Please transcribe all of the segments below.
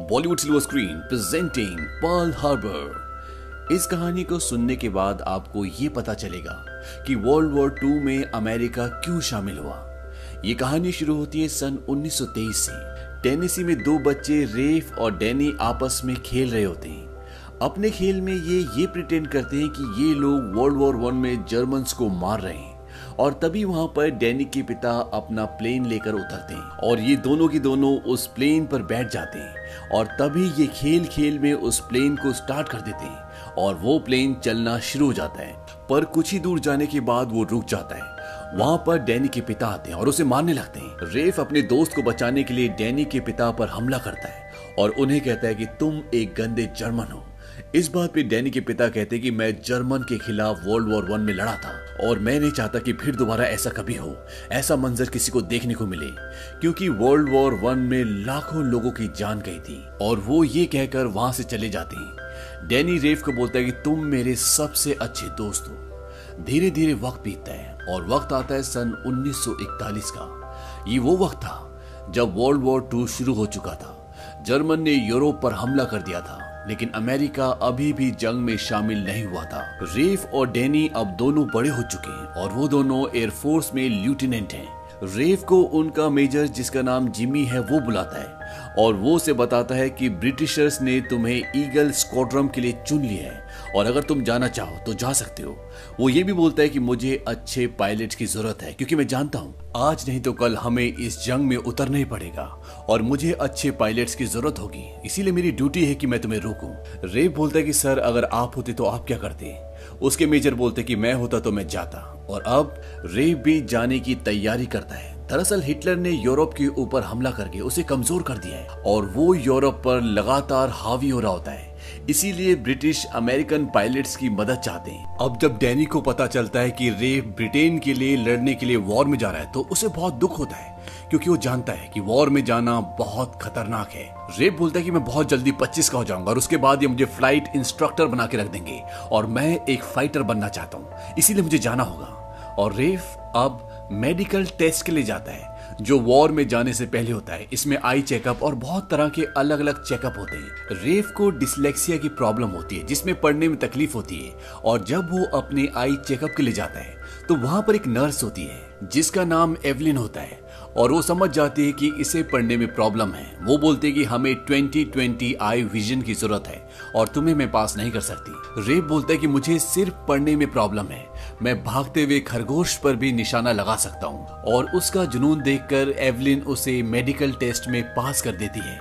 Bollywood silver screen presenting Pearl Harbor. इस कहानी को सुनने के बाद आपको ये पता चलेगा कि वर्ल्ड वॉर टू में अमेरिका क्यों शामिल हुआ। ये कहानी शुरू होती है सन 1923 से टेनेसी में दो बच्चे रेफ और डैनी आपस में खेल रहे होते हैं। अपने खेल में ये ये प्रिटेंड करते हैं कि ये लोग वर्ल्ड वॉर वन में जर्मन्स को मार रहे हैं। और तभी वहाँ पर डैनी के पिता अपना प्लेन लेकर उतरते हैं और ये दोनों की दोनों उस प्लेन पर बैठ जाते हैं और तभी ये खेल खेल में उस प्लेन को स्टार्ट कर देते हैं और वो प्लेन चलना शुरू हो जाता है। पर कुछ ही दूर जाने के बाद वो रुक जाता है। वहाँ पर डैनी के पिता आते हैं और उसे मारने लगते हैं। रेफ अपने दोस्त को बचाने के लिए डैनी के पिता पर हमला करता है और उन्हें कहता है कि तुम एक गंदे जर्मन हो। इस बात पे डैनी के पिता कहते कि मैं जर्मन के खिलाफ वर्ल्ड वॉर वन में लड़ा था। और मैं नहीं चाहता कि फिर दोबारा ऐसा कभी हो, ऐसा मंजर किसी को देखने को मिले, क्योंकि वर्ल्ड वॉर वन में लाखों लोगों की जान गई थी, और वो ये कहकर वहाँ से चले जाते हैं। डैनी रेफ को बोलता है कि तुम मेरे सबसे अच्छे दोस्त हो। धीरे धीरे वक्त बीतता है, और वक्त आता है सन 1941 का। ये वो वक्त था, जब वर्ल्ड वॉर टू शुरू हो चुका था। जर्मन ने यूरोप पर हमला कर दिया था। लेकिन अमेरिका अभी भी जंग में शामिल नहीं हुआ था। रेफ और डेनी अब दोनों बड़े हो चुके हैं और वो दोनों एयरफोर्स में लेफ्टिनेंट हैं। रेफ को उनका मेजर, जिसका नाम जिमी है, वो बुलाता है और वो उसे बताता है कि ब्रिटिशर्स ने तुम्हें ईगल स्क्वाड्रम के लिए चुन लिया है और अगर तुम जाना चाहो तो जा सकते हो। वो ये भी बोलता है कि मुझे अच्छे पायलट की ज़रूरत है, क्योंकि मैं जानता हूँ, आज नहीं तो कल हमें इस जंग में उतरना ही पड़ेगा और मुझे अच्छे पायलट्स की ज़रूरत होगी। इसीलिए मेरी ड्यूटी है कि मैं तुम्हें रोकूं। रेप बोलता है कि, सर, अगर आप होते तो आप क्या करते? उसके मेजर बोलते कि मैं होता तो मैं जाता। और अब रेप भी जाने की तैयारी करता है। दरअसल हिटलर ने यूरोप के ऊपर हमला करके उसे कमज़ोर कर दिया है। और वो यूरोप पर लगातार हावी हो रहा होता है। इसीलिए ब्रिटिश अमेरिकन पायलट्स की मदद चाहते हैं। अब जब डैनी को पता चलता है कि रेफ ब्रिटेन के लिए लड़ने के लिए वॉर में जा रहा है तो उसे बहुत दुख होता है। क्योंकि वो जानता है कि वॉर में जाना बहुत खतरनाक है। रेप बोलता है कि मैं बहुत जल्दी 25 का हो जाऊँगा और उसके बाद ये मुझे फ़्लाइट इंस्ट्रक्टर बना के रख देंगे और मैं एक फाइटर बनना चाहता हूँ। इसीलिए मुझे जाना होगा। और रेफ अब मेडिकल टेस्ट के लिए जाता है, जो वॉर में जाने से पहले होता है। इसमें आई चेकअप और बहुत तरह के अलग अलग चेकअप होते हैं। रेफ को डिसलेक्सिया की प्रॉब्लम होती है, जिसमें पढ़ने में तकलीफ़ होती है। और जब वो अपने आई चेकअप के लिए जाता है तो वहाँ पर एक नर्स होती है, जिसका नाम एवलिन होता है। और वो समझ जाती है कि इसे पढ़ने में प्रॉब्लम है। वो बोलते कि हमें 2020 आई विजन की ज़रूरत है और तुम्हें मैं पास नहीं कर सकती। रेप बोलता है कि मुझे सिर्फ़ पढ़ने में प्रॉब्लम है। मैं भागते हुए खरगोश पर भी निशाना लगा सकता हूँ और उसका जुनून देखकर एवलिन उसे मेडिकल टेस्ट में पास कर देती है।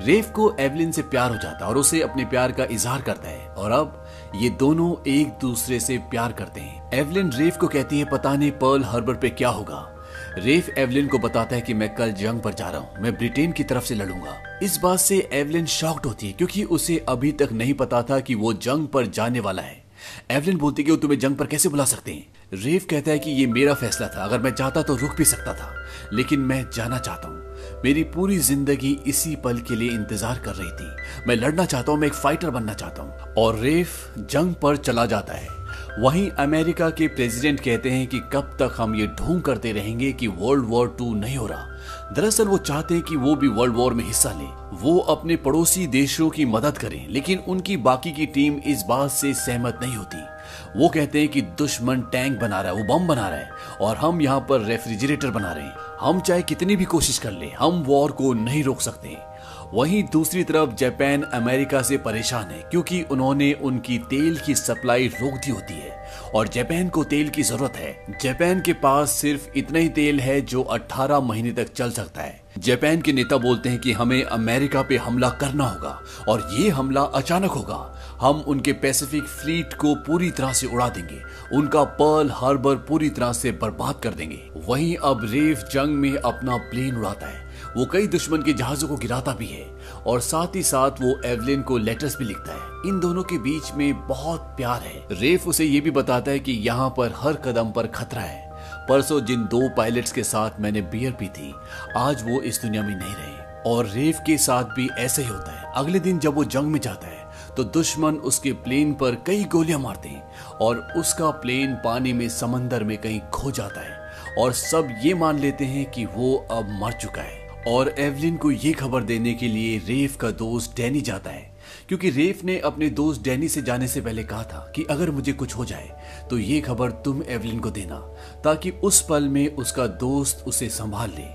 रेफ को एवलिन से प्यार हो जाता है और उसे अपने प्यार का इजहार करता है और अब ये दोनों एक दूसरे से प्यार करते हैं। एवलिन रेफ को कहती है, पता नहीं, पर्ल हर्बर पे क्या होगा? रेफ एवलिन को बताता है कि मैं कल जंग पर जा रहा हूँ। मैं ब्रिटेन की तरफ़ से लड़ूँगा। इस बात से एवलिन शॉक्ड होती है, क्योंकि उसे अभी तक नहीं पता था कि वो जंग पर जाने वाला है। एवलिन बोलती कि वो तुम्हें जंग पर कैसे बुला सकते हैं? रेफ कहता है कि ये मेरा फैसला था, अगर मैं चाहता तो रुक भी सकता था, लेकिन मैं जाना चाहता हूँ। मेरी पूरी ज़िंदगी इसी पल के लिए इंतज़ार कर रही थी। मैं लड़ना चाहता हूँ, मैं एक फाइटर बनना चाहता हूँ। और रेफ जंग पर चला जाता है। वहीं अमेरिका के प्रेसिडेंट कहते हैं कि कब तक हम ये ढूंढ करते रहेंगे कि वर्ल्ड वॉर टू नहीं हो रहा। दरअसल वो चाहते हैं कि वो भी वर्ल्ड वॉर में हिस्सा ले। वो अपने पड़ोसी देशों की मदद करें, लेकिन उनकी बाकी की टीम इस बात से सहमत नहीं होती। वो कहते हैं कि दुश्मन टैंक बना रहा है, वो बम बना रहा है, और हम यहाँ पर रेफ्रिजरेटर बना रहे हैं। हम चाहे कितनी भी कोशिश कर ले, हम वॉर को नहीं रोक सकते। वहीं दूसरी तरफ़ जापान अमेरिका से परेशान है, क्योंकि उन्होंने उनकी तेल की सप्लाई रोक दी होती है। और जापान को तेल की ज़रूरत है। जापान के पास सिर्फ़ इतना ही तेल है जो 18 महीने तक चल सकता है। जापान के नेता बोलते हैं कि हमें अमेरिका पे हमला करना होगा, और ये हमला अचानक होगा। हम उनके पैसिफिक फ्लीट को पूरी तरह से उड़ा देंगे। उनका पर्ल हार्बर पूरी तरह से बर्बाद कर देंगे। वहीं अब रेफ जंग में अपना प्लेन उड़ाता है। वो कई दुश्मन के जहाजों को गिराता भी है और साथ ही साथ वो एवलिन को लेटर्स भी लिखता है। इन दोनों के बीच में बहुत प्यार है। रेफ उसे ये भी बताता है कि यहाँ पर हर कदम पर खतरा है। परसों जिन दो पायलट्स के साथ मैंने बियर पी थी, आज वो इस दुनिया में नहीं रहे। और रेफ के साथ भी ऐसे ही होता है। अगले दिन जब वो जंग में जाता है तो दुश्मन उसके प्लेन पर कई गोलियाँ मारते हैं और उसका प्लेन पानी में समंदर में कहीं खो जाता है। और सब ये मान लेते हैं कि वो अब मर चुका है। और एवलिन को ये खबर देने के लिए रेफ का दोस्त डैनी जाता है। क्योंकि रेफ ने अपने दोस्त डैनी से जाने से पहले कहा था कि अगर मुझे कुछ हो जाए तो ये खबर तुम एवलिन को देना, ताकि उस पल में उसका दोस्त उसे संभाल ले।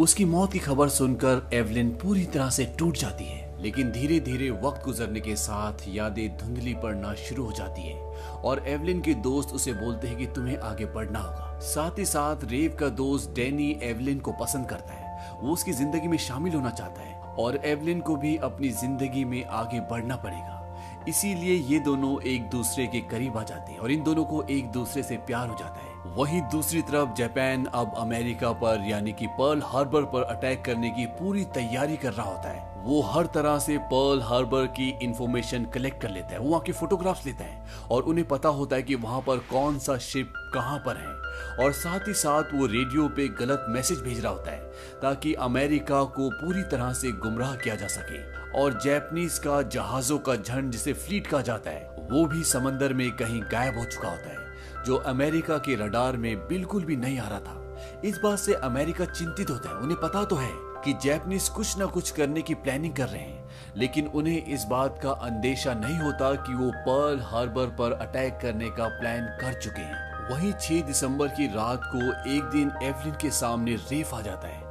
उसकी मौत की खबर सुनकर एवलिन पूरी तरह से टूट जाती है, लेकिन धीरे धीरे वक्त गुजरने के साथ यादें धुंधली पड़ना शुरू हो जाती है। और एवलिन के दोस्त उसे बोलते हैं कि तुम्हें आगे बढ़ना होगा। साथ ही साथ रेव का दोस्त डैनी एवलिन को पसंद करता है। वो उसकी ज़िंदगी में शामिल होना चाहता है और एवलिन को भी अपनी ज़िंदगी में आगे बढ़ना पड़ेगा। इसीलिए ये दोनों एक दूसरे के करीब आ जाते हैं और इन दोनों को एक दूसरे से प्यार हो जाता है। वहीं दूसरी तरफ़ जापान अब अमेरिका पर, यानी कि पर्ल हार्बर पर अटैक करने की पूरी तैयारी कर रहा होता है। वो हर तरह से पर्ल हार्बर की इंफॉर्मेशन कलेक्ट कर लेता है, वहाँ के फोटोग्राफ्स लेता है, और उन्हें पता होता है कि वहाँ पर कौन सा शिप कहाँ पर है। और साथ ही साथ वो रेडियो पे गलत मैसेज भेज रहा होता है, ताकि अमेरिका को पूरी तरह से गुमराह किया जा सके। और जैपनीज का जहाजों का झंड जिसे फ्लीट कहा जाता है, वो भी समंदर में कहीं गायब हो चुका होता है। जो अमेरिका के रडार में बिल्कुल भी नहीं आ रहा था। इस बात से अमेरिका चिंतित होता है। उन्हें पता तो है कि जैपनीज कुछ ना कुछ करने की प्लानिंग कर रहे हैं, लेकिन उन्हें इस बात का अंदेशा नहीं होता कि वो पर्ल हार्बर पर अटैक करने का प्लान कर चुके हैं। वहीं 6 दिसंबर की रात को एक दिन एवलिन के सामने रेफ आ जाता है।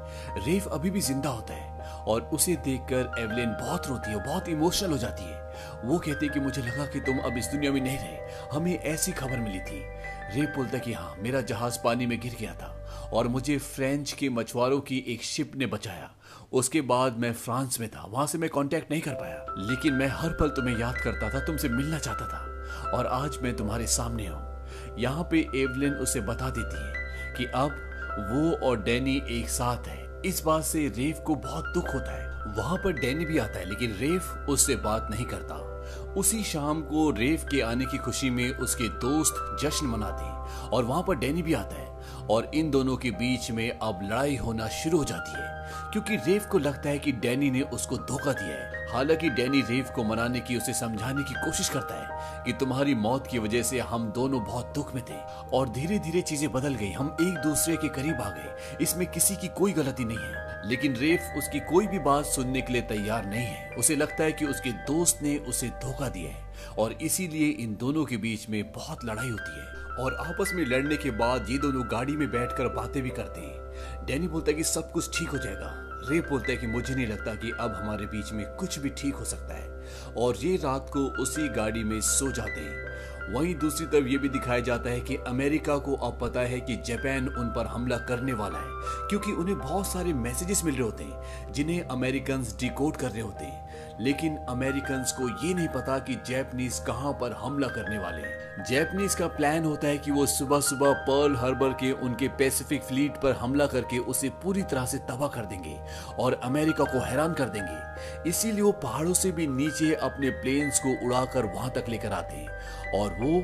रेफ अभी भी ज़िंदा होता है और उसे देखकर एवलिन बहुत रोती है, बहुत इमोशनल हो जाती है। वो कहते कि मुझे लगा कि तुम अब इस दुनिया में नहीं रहे। हमें ऐसी खबर मिली थी रेफ बोलता कि हाँ मेरा जहाज़ पानी में गिर गया था और मुझे फ्रेंच के मछुआरों की एक शिप ने बचाया। उसके बाद मैं फ्रांस में था, वहाँ से मैं कांटेक्ट नहीं कर पाया। लेकिन मैं हर पल तुम्हें याद करता था, तुमसे मिलना चाहता था और आज मैं तुम्हारे सामने हूँ। यहाँ पे एवलिन उसे बता देती है कि अब वो और डैनी एक साथ है। इस बात से रेफ को बहुत दुख होता है। वहाँ पर डैनी भी आता है, लेकिन रेफ उससे बात नहीं करता। उसी शाम को रेफ के आने की खुशी में उसके दोस्त जश्न मनाते हैं और वहाँ पर डैनी भी आता है और इन दोनों के बीच में अब लड़ाई होना शुरू हो जाती है। क्योंकि रेव को लगता है कि डैनी ने उसको धोखा दिया है। हालाँकि डैनी रेव को मनाने की, उसे समझाने की कोशिश करता है कि तुम्हारी मौत की वजह से हम दोनों बहुत दुख में थे और धीरे धीरे चीज़ें बदल गई। हम एक दूसरे के करीब आ गए। इसमें किसी की कोई गलती नहीं है। लेकिन रेफ उसकी कोई भी बात सुनने के लिए तैयार नहीं है। उसे लगता है कि उसके दोस्त ने उसे धोखा दिया है और इसीलिए इन दोनों के बीच में बहुत लड़ाई होती है और आपस में लड़ने के बाद ये दोनों गाड़ी में बैठकर बातें भी करते हैं। डैनी बोलता है कि सब कुछ ठीक हो जाएगा। रे बोलता है कि मुझे नहीं लगता कि अब हमारे बीच में कुछ भी ठीक हो सकता है। और ये रात को उसी गाड़ी में सो जाते हैं। वहीं दूसरी तरफ़ ये भी दिखाया जाता है कि अमेरिका को अब पता है कि जापान उन पर हमला करने वाला है, क्योंकि उन्हें बहुत सारे मैसेजेस मिल रहे होते हैं, जिन्हें अमेरिकन डिकोड कर रहे होते हैं। लेकिन अमेरिकन को ये नहीं पता कि जैपनीज कहाँ पर हमला करने वाले हैं। जैपनीज का प्लान होता है कि वो सुबह सुबह पर्ल हार्बर के उनके पैसिफिक फ्लीट पर हमला करके उसे पूरी तरह से तबाह कर देंगे और अमेरिका को हैरान कर देंगे। इसीलिए वो पहाड़ों से भी नीचे अपने प्लेन्स को उड़ाकर वहाँ तक लेकर आते और वो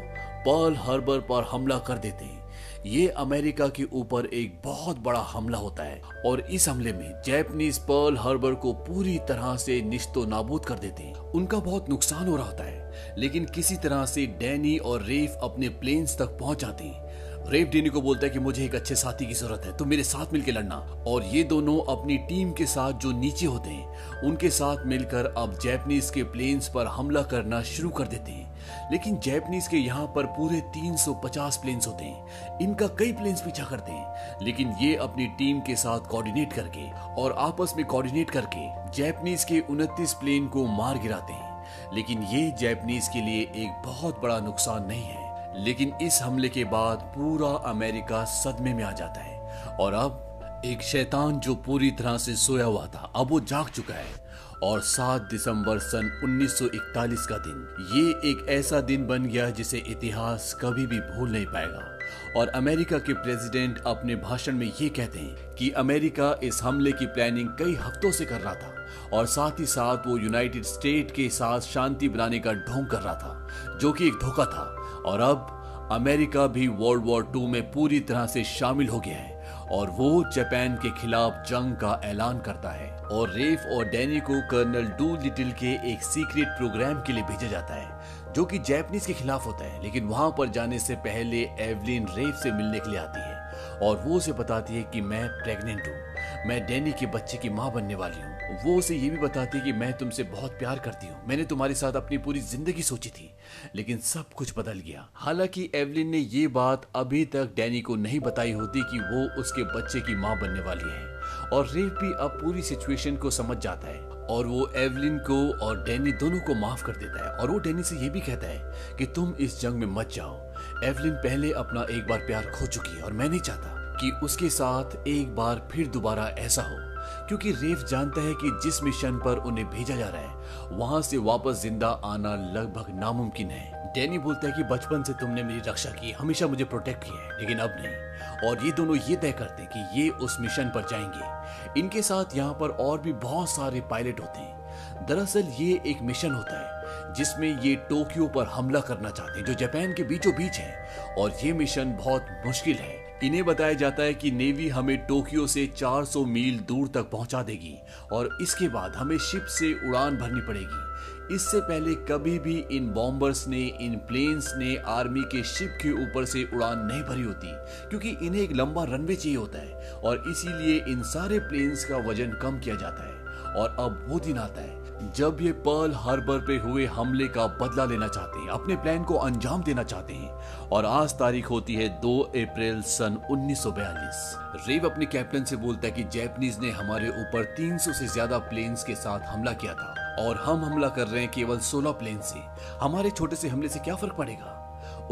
पर्ल हार्बर पर हमला कर देते हैं। ये अमेरिका के ऊपर एक बहुत बड़ा हमला होता है और इस हमले में जैपनीज पर्ल हार्बर को पूरी तरह से निश्तो नाबूद कर देते हैं। उनका बहुत नुकसान हो रहा होता है, लेकिन किसी तरह से डैनी और रेफ अपने प्लेन्स तक पहुँच जाते हैं। रेफ डेनी को बोलता है कि मुझे एक अच्छे साथी की ज़रूरत है तो मेरे साथ मिलकर लड़ना। और ये दोनों अपनी टीम के साथ जो नीचे होते हैं, उनके साथ मिलकर अब जैपनीज के प्लेन्स पर हमला करना शुरू कर देते हैं। लेकिन जैपनीज के यहाँ पर पूरे 350 प्लेन्स होते हैं, इनका कई प्लेन्स पीछा करते हैं। लेकिन ये अपनी टीम के साथ कोऑर्डिनेट करके और आपस में कोऑर्डिनेट करके जैपनीज के उनतीस प्लेन को मार गिराते हैं। लेकिन ये जैपनीज के लिए एक बहुत बड़ा नुकसान नहीं है। लेकिन इस हमले के बाद पूरा अमेरिका सदमे में आ जाता है। और अब एक शैतान जो पूरी तरह से सोया हुआ था, अब वो जाग चुका है। और 7 दिसंबर सन 1941 का दिन, ये एक ऐसा दिन बन गया जिसे इतिहास कभी भी भूल नहीं पाएगा। और अमेरिका के प्रेसिडेंट अपने भाषण में ये कहते हैं कि अमेरिका इस हमले की प्लानिंग कई हफ्तों से कर रहा था, और साथ ही साथ वो यूनाइटेड स्टेट के साथ शांति बनाने का ढोंग कर रहा था, जो कि एक धोखा था। और अब अमेरिका भी वर्ल्ड वॉर टू में पूरी तरह से शामिल हो गया है और वो जापान के खिलाफ जंग का ऐलान करता है और रेफ और डैनी को कर्नल डू लिटिल के एक सीक्रेट प्रोग्राम के लिए भेजा जाता है, जो कि जैपनीज के खिलाफ होता है, लेकिन वहाँ पर जाने से पहले एवलिन रेफ से मिलने के लिए आती है और वो उसे बताती है कि मैं प्रेग्नेंट हूँ, मैं डैनी के बच्चे की माँ बनने वाली हूँ। वो उसे ये भी बताती कि मैं तुमसे बहुत प्यार करती हूँ। मैंने तुम्हारे साथ अपनी पूरी ज़िंदगी सोची थी, लेकिन सब कुछ बदल गया। हालाँकि एवलिन ने ये बात अभी तक डैनी को नहीं बताई होती कि वो उसके बच्चे की माँ बनने वाली है, और रेफ भी अब पूरी सिचुएशन को समझ जाता है, और वो एवलिन को और डैनी दोनों को माफ़ कर देता है, और वो डैनी से ये भी कहता है कि तुम इस जंग में मत जाओ। एवलिन पहले अपना एक बार प्यार खो चुकी है, और मैं नहीं चाहता कि उसके साथ एक बार फिर दोबारा ऐसा हो। क्योंकि रेफ जानता है कि जिस मिशन पर उन्हें भेजा जा रहा है, वहाँ से वापस ज़िंदा आना लगभग नामुमकिन है। डैनी बोलता है कि बचपन से तुमने मेरी रक्षा की, हमेशा मुझे प्रोटेक्ट किया है, लेकिन अब नहीं। और ये दोनों ये तय करते हैं कि ये उस मिशन पर जाएँगे। इनके साथ यहाँ पर और भी बहुत सारे पायलट होते हैं। दरअसल ये एक मिशन होता है, जिसमें ये टोक्यो पर हमला करना चाहते हैं, जो जापान के बीचों बीच है। और ये मिशन बहुत मुश्किल है। इन्हें बताया जाता है कि नेवी हमें टोक्यो से 400 मील दूर तक पहुँचा देगी और इसके बाद हमें शिप से उड़ान भरनी पड़ेगी। इससे पहले कभी भी इन बॉम्बर्स ने, इन प्लेन्स ने आर्मी के शिप के ऊपर से उड़ान नहीं भरी होती, क्योंकि इन्हें एक लंबा रनवे चाहिए होता है और इसीलिए इन सारे प्लेन्स का वज़न कम किया जाता है और अब वो दिन आता है। जब ये पर्ल हार्बर पे हुए हमले का बदला लेना चाहते हैं, अपने प्लान को अंजाम देना चाहते हैं, और आज तारीख होती है 2 अप्रैल सन 1942 रेव अपने कैप्टन से बोलता है कि जैपनीज ने हमारे ऊपर 300 से ज़्यादा प्लेन्स के साथ हमला किया था, और हम हमला कर रहे हैं केवल 16 प्लेन से। हमारे छोटे से हमले से क्या फ़र्क पड़ेगा?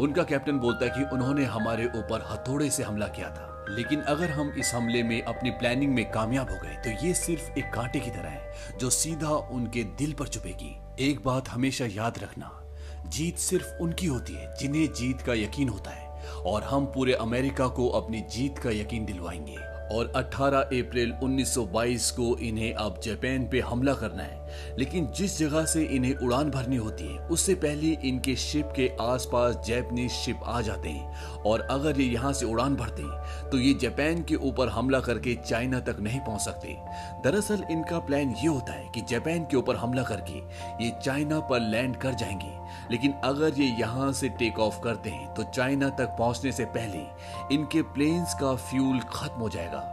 उनका कैप्टन बोलता है कि उन्होंने हमारे ऊपर हथौड़े से हमला किया था। लेकिन अगर हम इस हमले में अपनी प्लानिंग में कामयाब हो गए तो ये सिर्फ़ एक कांटे की तरह है, जो सीधा उनके दिल पर चुपेगी एक बात हमेशा याद रखना, जीत सिर्फ़ उनकी होती है, जिन्हें जीत का यकीन होता है। और हम पूरे अमेरिका को अपनी जीत का यकीन दिलवाएँगे। और 18 अप्रैल 1922 को इन्हें अब जापान पे हमला करना है। लेकिन जिस जगह से इन्हें उड़ान भरनी होती है, उससे पहले इनके शिप के आसपास जैपनीज शिप आ जाते हैं। और अगर ये यहाँ से उड़ान भरते हैं तो ये जापान के ऊपर हमला करके चाइना तक नहीं पहुँच सकते। दरअसल इनका प्लान ये होता है कि जापान के ऊपर हमला करके ये चाइना पर लैंड कर जाएँगे। लेकिन अगर ये यहाँ से टेक ऑफ़ करते हैं तो चाइना तक पहुँचने से पहले इनके प्लेन्स का फ्यूल खत्म हो जाएगा।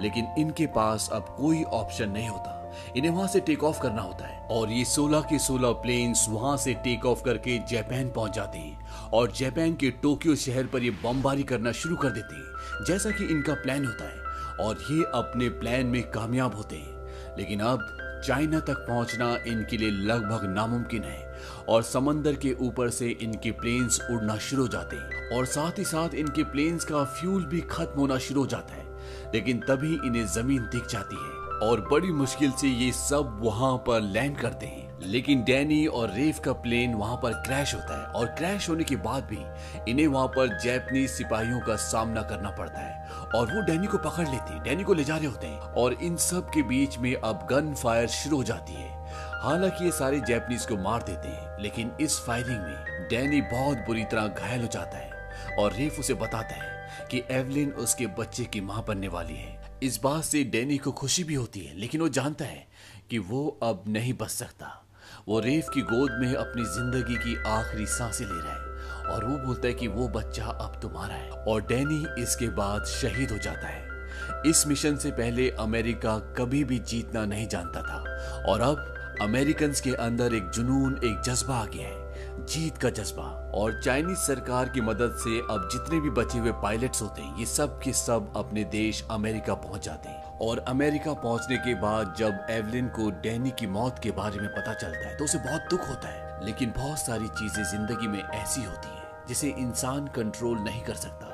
लेकिन इनके पास अब कोई ऑप्शन नहीं होता। इन्हें वहाँ से टेक ऑफ़ करना होता है। और ये 16 के 16 प्लेन्स वहाँ से टेक ऑफ़ करके जापान पहुँच जाते हैं। और जापान के टोक्यो शहर पर ये बमबारी करना शुरू कर देते हैं, जैसा कि इनका प्लान होता है। और ये अपने प्लान में कामयाब होते हैं। लेकिन अब चाइना तक पहुँचना इनके लिए लगभग नामुमकिन है। और समंदर के ऊपर से इनके प्लेन्स उड़ना शुरू हो जाते हैं। और साथ ही साथ इनके प्लेन्स का फ्यूल भी खत्म होना शुरू हो जाता है। लेकिन तभी इन्हें ज़मीन दिख जाती है। और बड़ी मुश्किल से ये सब वहाँ पर लैंड करते हैं। लेकिन डैनी और रेफ का प्लेन वहाँ पर क्रैश होता है और क्रैश होने के बाद भी इन्हें वहाँ पर जैपनीज सिपाहियों का सामना करना पड़ता है और वो डैनी को पकड़ लेते हैं। डैनी को ले जा रहे होते हैं और इन सब के बीच में अब गन फायर शुरू हो जाती है। हालाँकि ये सारे जैपनीज को मार देते हैं, लेकिन इस फायरिंग में डैनी बहुत बुरी तरह घायल हो जाता है और रेफ उसे बताता है कि एवलिन उसके बच्चे की माँ बनने वाली है। इस बात से डैनी को खुशी भी होती है, लेकिन वो जानता है कि वो अब नहीं बच सकता। वो रेफ की गोद में अपनी ज़िंदगी की आखिरी साँसें ले रहा है और वो बोलता है कि वो बच्चा अब तुम्हारा है और डैनी इसके बाद शहीद हो जाता है। इस मिशन से पहले अमेरिका कभी भी जीतना नहीं जानता था और अब अमेरिकन के अंदर एक जुनून, एक जज्बा आ गया है। जीत का जज्बा। और चाइनीज़ सरकार की मदद से अब जितने भी बचे हुए पायलट्स होते हैं, ये सब के सब अपने देश अमेरिका पहुँच जाते हैं। और अमेरिका पहुँचने के बाद जब एवलिन को डैनी की मौत के बारे में पता चलता है तो उसे बहुत दुख होता है। लेकिन बहुत सारी चीज़ें ज़िंदगी में ऐसी होती है, जिसे इंसान कंट्रोल नहीं कर सकता।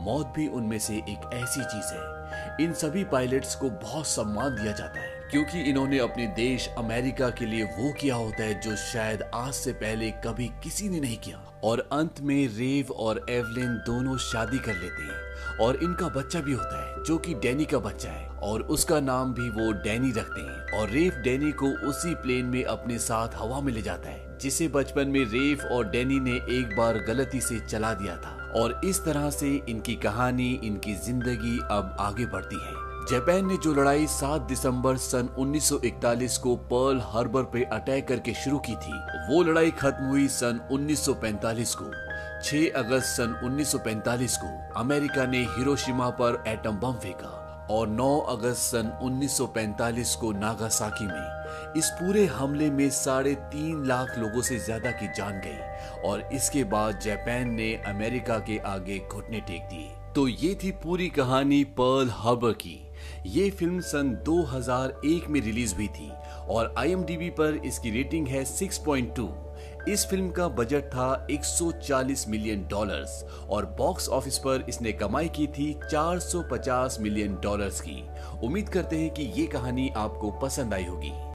मौत भी उनमें से एक ऐसी चीज़ है। इन सभी पायलट्स को बहुत सम्मान दिया जाता है। क्योंकि इन्होंने अपने देश अमेरिका के लिए वो किया होता है जो शायद आज से पहले कभी किसी ने नहीं किया। और अंत में रेव और एवलिन दोनों शादी कर लेते हैं। और इनका बच्चा भी होता है, जो कि डैनी का बच्चा है। और उसका नाम भी वो डैनी रखते हैं। और रेव डैनी को उसी प्लेन में अपने साथ हवा में ले जाता है, जिसे बचपन में रेफ और डैनी ने एक बार गलती से चला दिया था। और इस तरह से इनकी कहानी, इनकी ज़िंदगी अब आगे बढ़ती है। जापान ने जो लड़ाई 7 दिसंबर सन 1941 को पर्ल हार्बर पे अटैक करके शुरू की थी, वो लड़ाई खत्म हुई सन 1945 को 6 अगस्त सन 1945 को, अमेरिका ने हिरोशिमा पर एटम बम फेंका और 9 अगस्त सन 1945 को नागासाकी में। इस पूरे हमले में साढ़े तीन लाख लोगों से ज़्यादा की जान गई और इसके बाद जापान ने अमेरिका के आगे घुटने टेक दिए। तो ये थी पूरी कहानी पर्ल हार्बर की। ये फ़िल्म सन 2001 में रिलीज़ हुई थी और आईएमडीबी पर इसकी रेटिंग है 6.2 इस फ़िल्म का बजट था 140 मिलियन डॉलर्स और बॉक्स ऑफ़िस पर इसने कमाई की थी 450 मिलियन डॉलर्स की। उम्मीद करते हैं कि ये कहानी आपको पसंद आई होगी।